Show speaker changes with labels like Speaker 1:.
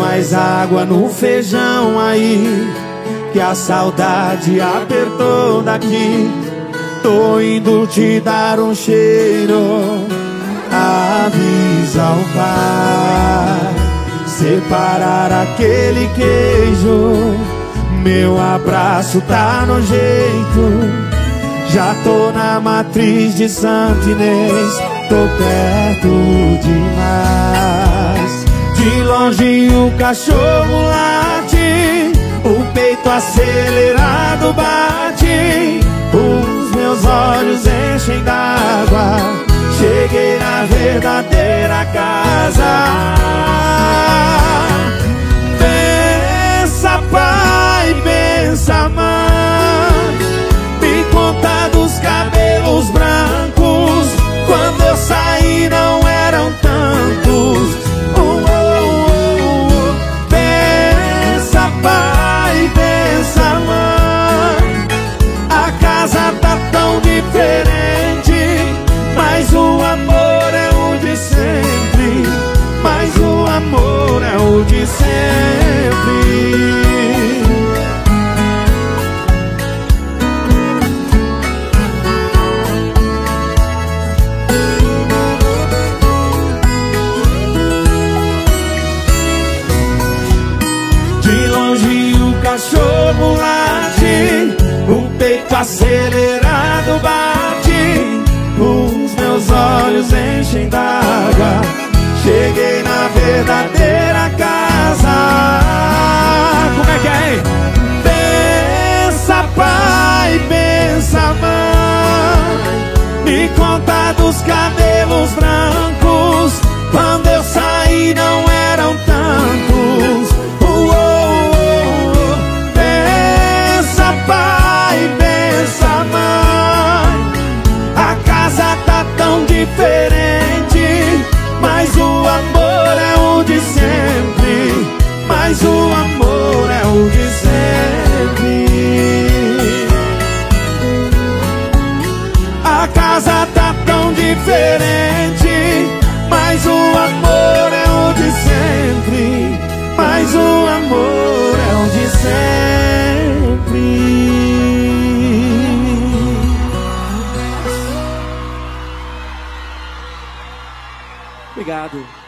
Speaker 1: mais água no feijão aí Que a saudade apertou daqui. Tô indo te dar um cheiro Avisa o pai. Separar aquele queijo Meu abraço tá no jeito. Já tô na matriz de Santo Inês, tô perto demais. Longe o cachorro late, o peito acelerado bate. Os meus olhos enchem d'água, cachorro late, o peito acelerado bate, os meus olhos enchem d'água. Cheguei na verdadeira casa. Como é que é? Hein? Pensa pai, pensa mãe, me conta dos cabelos brancos. Diferente, mas o amor é o de sempre, mas o amor é o de sempre. Obrigado.